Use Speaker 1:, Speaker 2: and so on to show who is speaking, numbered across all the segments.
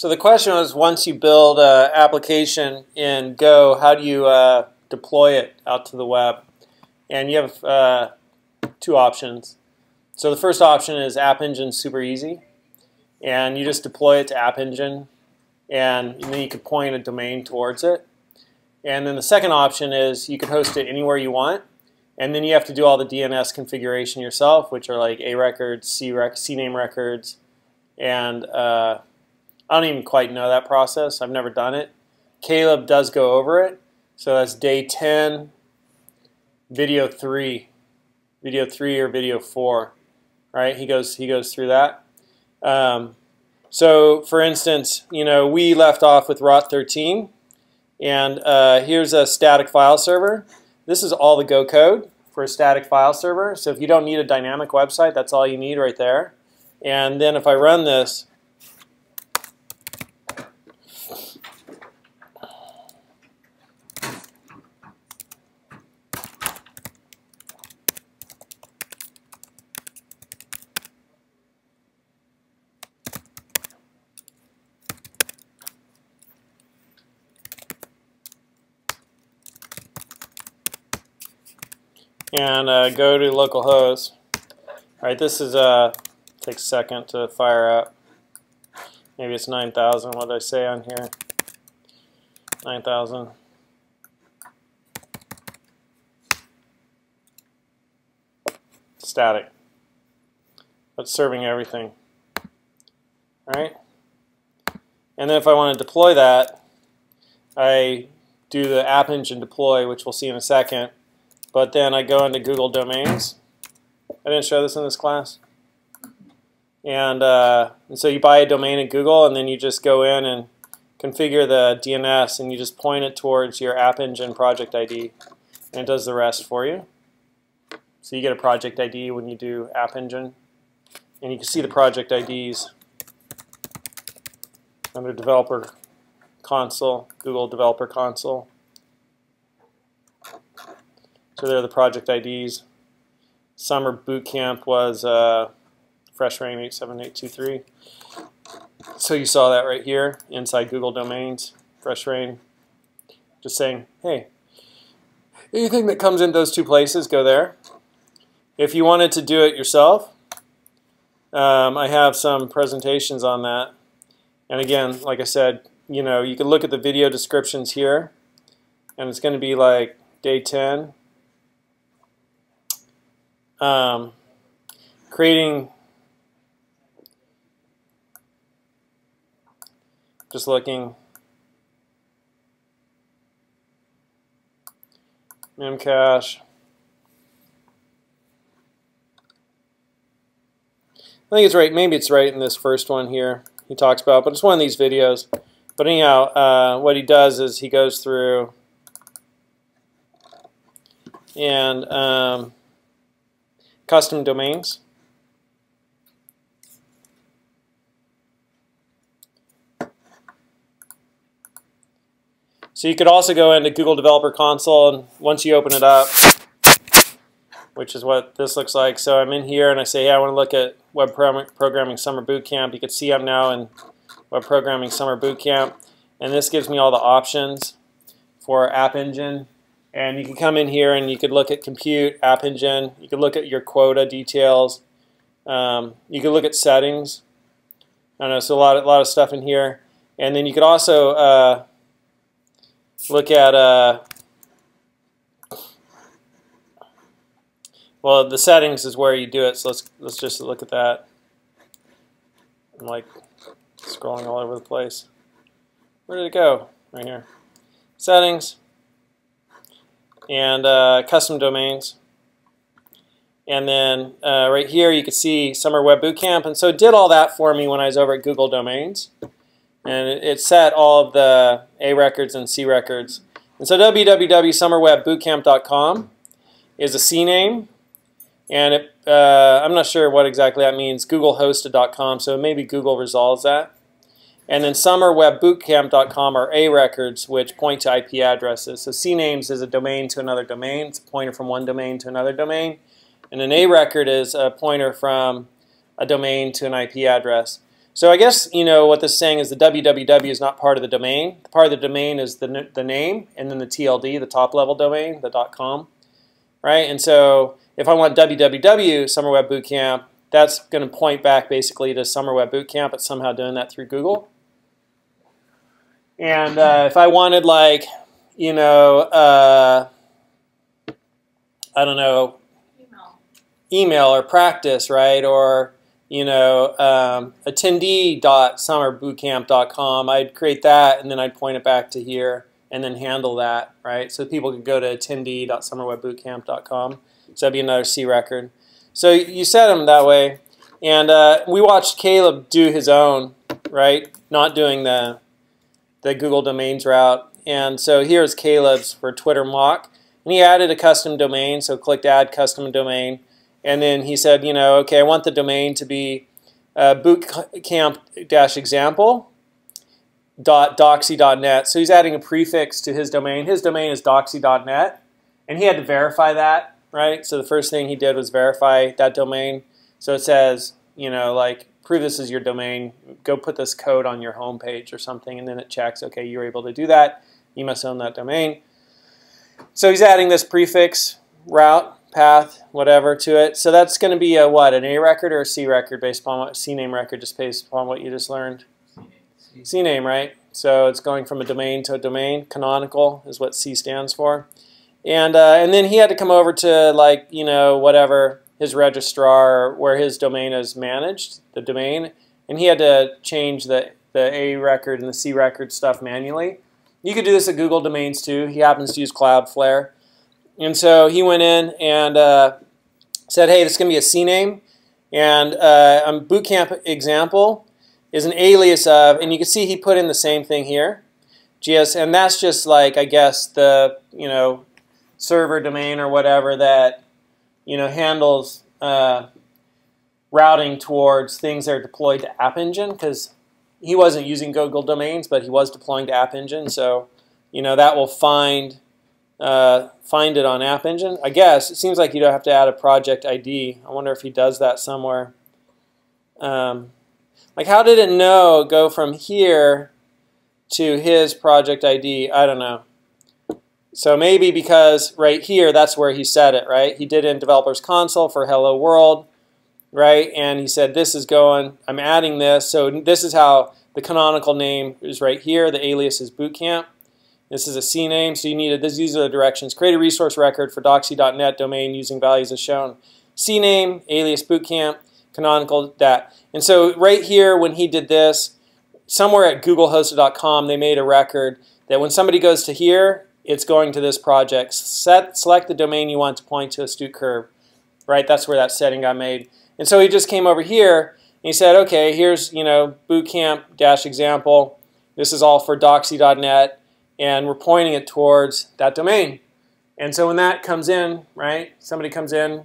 Speaker 1: So the question was, once you build an application in Go, how do you uh, deploy it out to the web? And you have uh, two options. So the first option is App Engine Super Easy, and you just deploy it to App Engine, and, then you could point a domain towards it. And then the second option is you can host it anywhere you want, and then you have to do all the DNS configuration yourself, which are like A records, C rec, CNAME records, and uh, I don't even quite know that process. I've never done it. Caleb does go over it. So that's day 10, video 3, video 3 or video 4, right? He goes, he goes through that. Um, so for instance, you know, we left off with ROT 13, and uh, here's a static file server. This is all the Go code for a static file server. So if you don't need a dynamic website, that's all you need right there. And then if I run this, and uh, go to localhost. All right, this is uh, takes a second to fire up. Maybe it's 9,000. What did I say on here? 9,000. Static. That's serving everything. All right. And then if I want to deploy that, I do the app engine deploy, which we'll see in a second. But then I go into Google Domains. I didn't show this in this class. And, uh, and so you buy a domain at Google, and then you just go in and configure the DNS, and you just point it towards your App Engine project ID, and it does the rest for you. So you get a project ID when you do App Engine, and you can see the project IDs under Developer Console, Google Developer Console. So there are the project IDs. Summer Boot Camp was uh, Fresh Rain 87823. So you saw that right here inside Google Domains, Fresh Rain. Just saying, hey, anything that comes in those two places, go there. If you wanted to do it yourself, um, I have some presentations on that. And again, like I said, you know, you can look at the video descriptions here, and it's going to be like day 10, um, creating just looking. Memcache. I think it's right maybe it's right in this first one here he talks about but it's one of these videos. But anyhow uh, what he does is he goes through and um, custom domains. So you could also go into Google Developer Console and once you open it up, which is what this looks like. So I'm in here and I say, hey, I want to look at Web Programming Summer Bootcamp. You can see I'm now in Web Programming Summer Bootcamp. And this gives me all the options for App Engine and you can come in here and you could look at compute, app engine, you could look at your quota details, um, you could look at settings. I know, so a lot, a lot of stuff in here. And then you could also uh, look at, uh, well, the settings is where you do it, so let's, let's just look at that. I'm like scrolling all over the place. Where did it go? Right here. Settings and uh, custom domains. And then uh, right here you can see Summer Web Bootcamp. And so it did all that for me when I was over at Google Domains. And it, it set all of the A records and C records. And so www.summerwebbootcamp.com is a CNAME. And it, uh, I'm not sure what exactly that means, googlehosted.com, so maybe Google resolves that. And then summerwebbootcamp.com are A records, which point to IP addresses. So CNAMES is a domain to another domain. It's a pointer from one domain to another domain. And an A record is a pointer from a domain to an IP address. So I guess you know what this is saying is the www is not part of the domain. Part of the domain is the the name, and then the TLD, the top level domain, the .com, right? And so if I want www Summer Web Bootcamp, that's going to point back basically to Summer Web Bootcamp. It's somehow doing that through Google. And uh, if I wanted like, you know, uh, I don't know, email. or practice, right? Or you know, um, attendee.summerbootcamp.com. I'd create that and then I'd point it back to here and then handle that, right? So people could go to attendee.summerwebbootcamp.com. So that'd be another C record. So you set them that way. And uh, we watched Caleb do his own, right? Not doing the, the Google Domains route. And so here's Caleb's for Twitter mock. And he added a custom domain, so clicked Add Custom Domain. And then he said, you know, okay, I want the domain to be uh, bootcamp-example dot. So he's adding a prefix to his domain. His domain is doxsey.net, and he had to verify that, right? So the first thing he did was verify that domain. So it says, you know, like prove this is your domain. Go put this code on your home page or something, and then it checks, okay, you're able to do that. You must own that domain. So he's adding this prefix route path, whatever, to it. So that's going to be a what, an A record or a C record based upon what C name record just based upon what you just learned? C name, right? So it's going from a domain to a domain. Canonical is what C stands for. And uh, and then he had to come over to like you know whatever his registrar where his domain is managed, the domain, and he had to change the the A record and the C record stuff manually. You could do this at Google Domains too. He happens to use Cloudflare. And so he went in and uh, said, hey, this is going to be a CNAME. And uh, a bootcamp example is an alias of, and you can see he put in the same thing here. GS, and that's just like, I guess, the, you know, server domain or whatever that, you know, handles uh, routing towards things that are deployed to App Engine because he wasn't using Google domains, but he was deploying to App Engine. So, you know, that will find uh, find it on App Engine. I guess it seems like you don't have to add a project ID. I wonder if he does that somewhere. Um, like how did it know go from here to his project ID? I don't know. So maybe because right here, that's where he said it, right? He did it in Developers Console for Hello World, right? And he said, this is going, I'm adding this. So this is how the canonical name is right here. The alias is Bootcamp. This is a CNAME, so you need a, these are the directions. Create a resource record for doxsey.net domain using values as shown. CNAME, alias bootcamp, canonical, that. And so right here, when he did this, somewhere at googlehosted.com, they made a record that when somebody goes to here, it's going to this project. Set, select the domain you want to point to astute curve. Right, that's where that setting got made. And so he just came over here and he said, okay, here's, you know, bootcamp dash example. This is all for doxsey.net and we're pointing it towards that domain. And so when that comes in, right, somebody comes in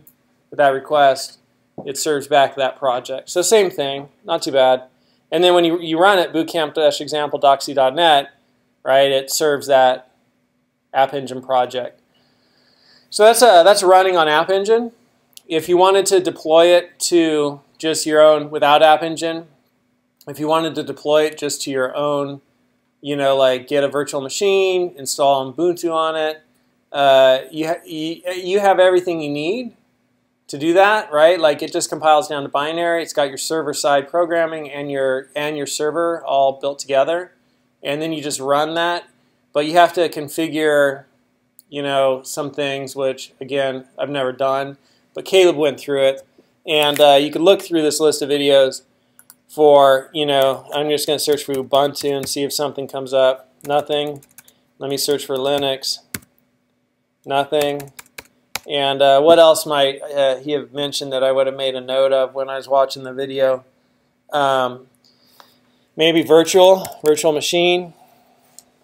Speaker 1: with that request, it serves back that project. So same thing, not too bad. And then when you, you run it, bootcamp-example doxsey.net, right, it serves that App Engine project. So that's, a, that's running on App Engine. If you wanted to deploy it to just your own without App Engine, if you wanted to deploy it just to your own you know, like get a virtual machine, install Ubuntu on it. Uh, you, ha you, you have everything you need to do that, right? Like it just compiles down to binary. It's got your server-side programming and your and your server all built together, and then you just run that. But you have to configure, you know, some things which again I've never done, but Caleb went through it, and uh, you can look through this list of videos for, you know, I'm just going to search for Ubuntu and see if something comes up. Nothing. Let me search for Linux. Nothing. And uh, what else might uh, he have mentioned that I would have made a note of when I was watching the video? Um, maybe virtual, virtual machine.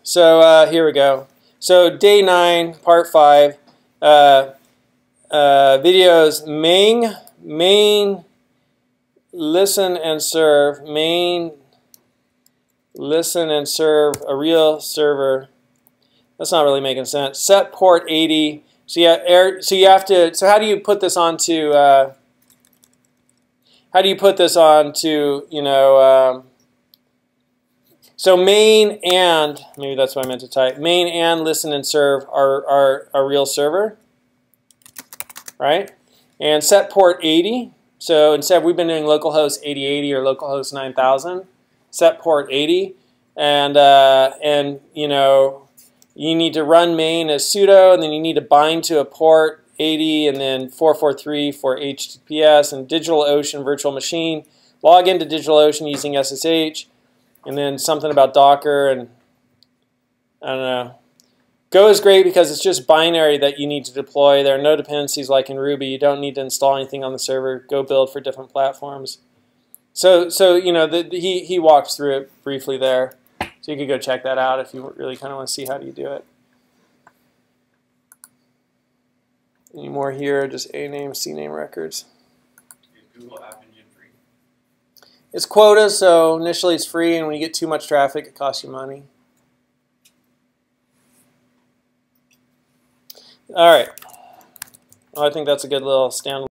Speaker 1: So uh, here we go. So day 9, part 5, uh, uh, videos main, main listen and serve, main listen and serve a real server. That's not really making sense. Set port 80. So yeah, air, so you have to. So how do you put this onto? Uh, how do you put this on to, you know, um, so main and, maybe that's what I meant to type, main and listen and serve are, are a real server, right? And set port 80. So instead we've been doing localhost 8080 or localhost 9000, set port 80. And, uh, and you know, you need to run main as sudo, and then you need to bind to a port 80 and then 443 for HTTPS and DigitalOcean virtual machine. Log into DigitalOcean using SSH and then something about Docker and I don't know. Go is great because it's just binary that you need to deploy. There are no dependencies like in Ruby. You don't need to install anything on the server. Go build for different platforms. So, so you know, the, the, he, he walks through it briefly there. So you could go check that out if you really kind of want to see how do you do it. Any more here? Just A name, C name records.
Speaker 2: Is Google App Engine free?
Speaker 1: It's quota, so initially it's free, and when you get too much traffic, it costs you money. All right. Well, I think that's a good little stand.